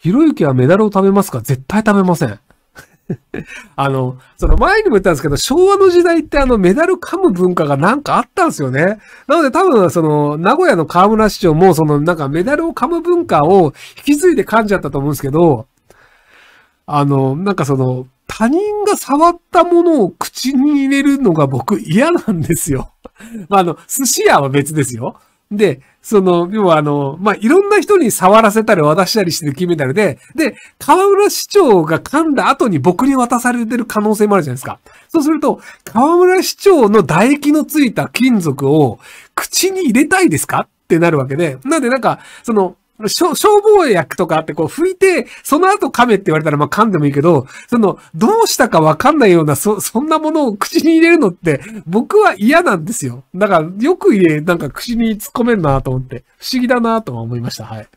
ひろゆきはメダルを食べますか？絶対食べません。あの、その前にも言ったんですけど、昭和の時代ってあのメダル噛む文化がなんかあったんですよね。なので多分その名古屋の河村市長もそのなんかメダルを噛む文化を引き継いで噛んじゃったと思うんですけど、あの、なんかその他人が触ったものを口に入れるのが僕嫌なんですよ。まあ、あの、寿司屋は別ですよ。で、その、要はあの、まあ、いろんな人に触らせたり渡したりしてる金メダルで、で、河村市長が噛んだ後に僕に渡されてる可能性もあるじゃないですか。そうすると、河村市長の唾液のついた金属を口に入れたいですか？ってなるわけで、なんでなんか、その、消防薬とかあってこう拭いて、その後噛めって言われたらまあ噛んでもいいけど、その、どうしたかわかんないような、そ、そんなものを口に入れるのって僕は嫌なんですよ。だからよく言え、なんか口に突っ込めるなと思って、不思議だなとは思いました。はい。